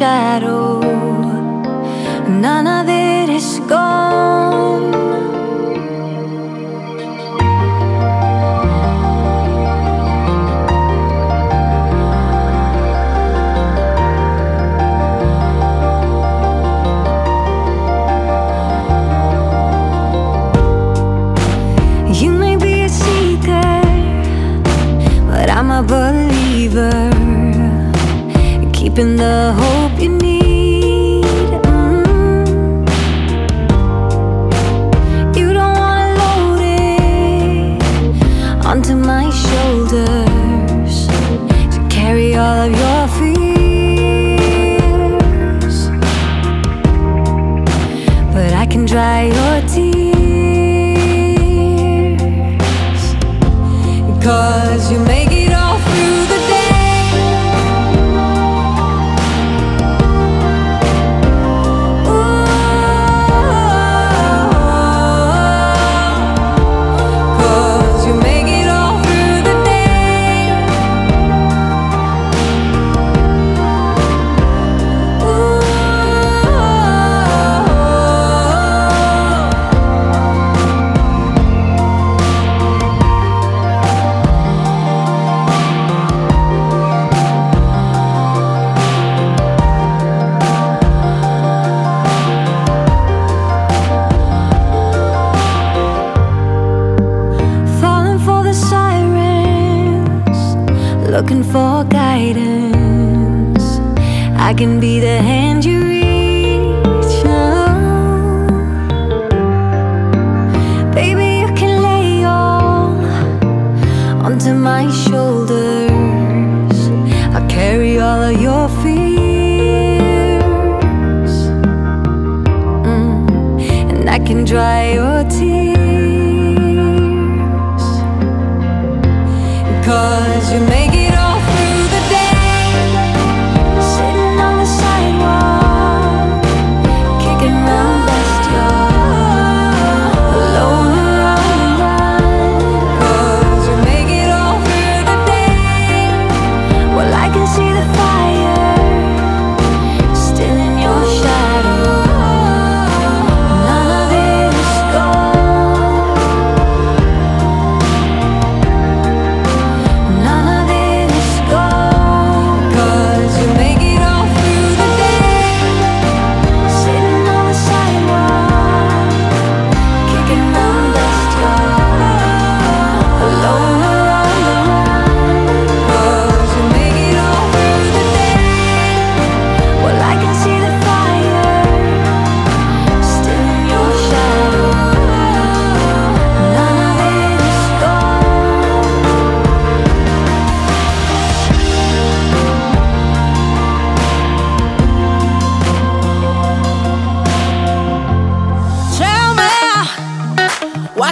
shadow. None in the hope shoulders. I carry all of your fears. Mm. And I can dry your tears. Cause you make it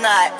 night,